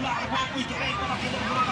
vai, largou muito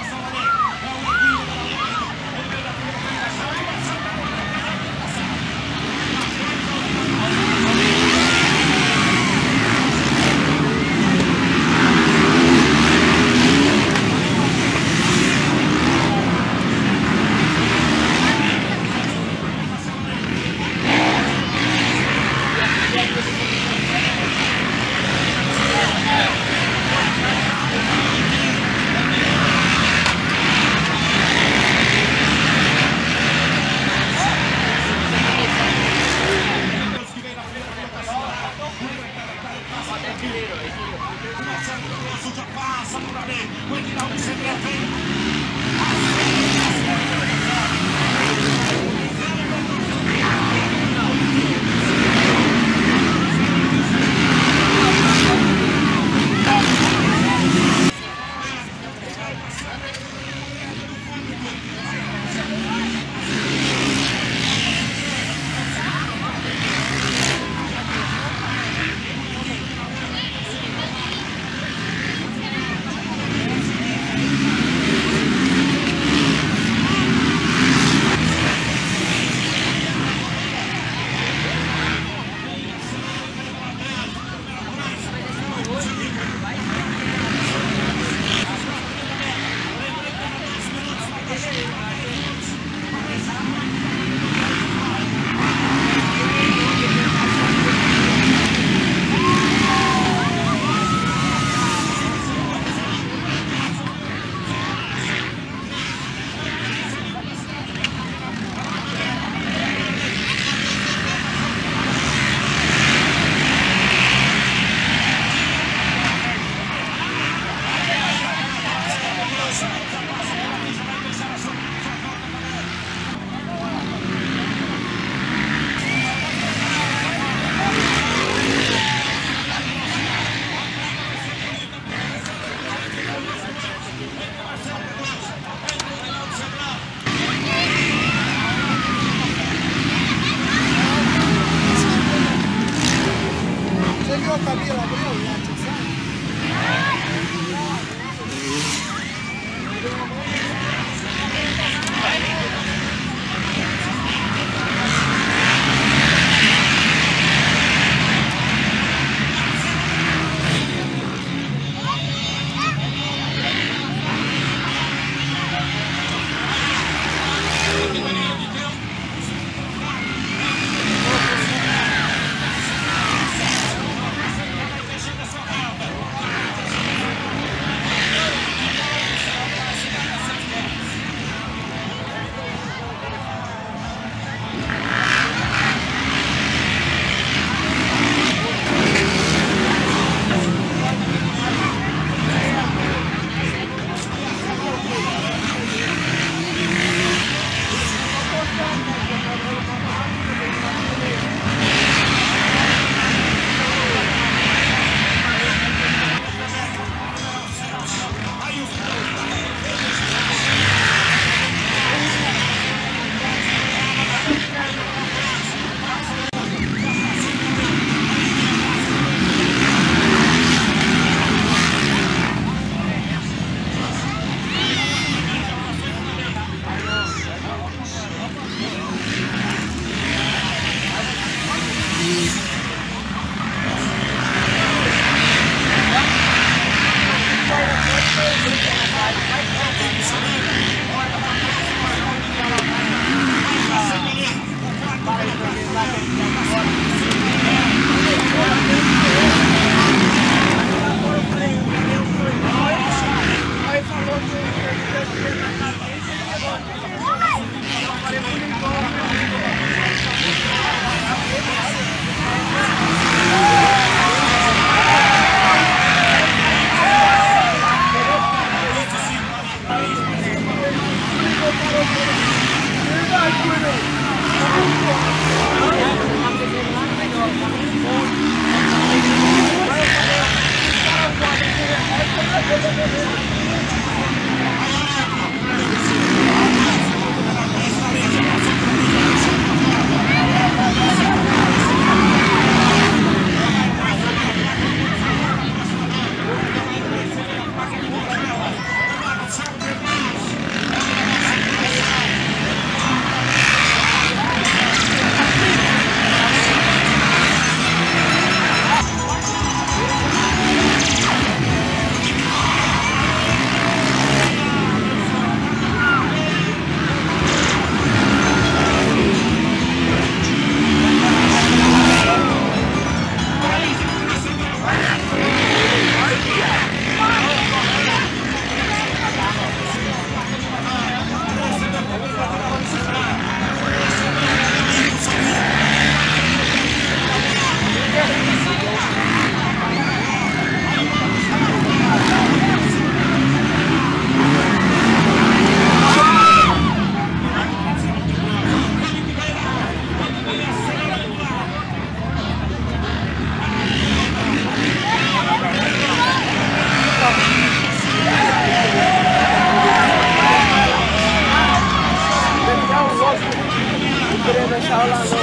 Hola,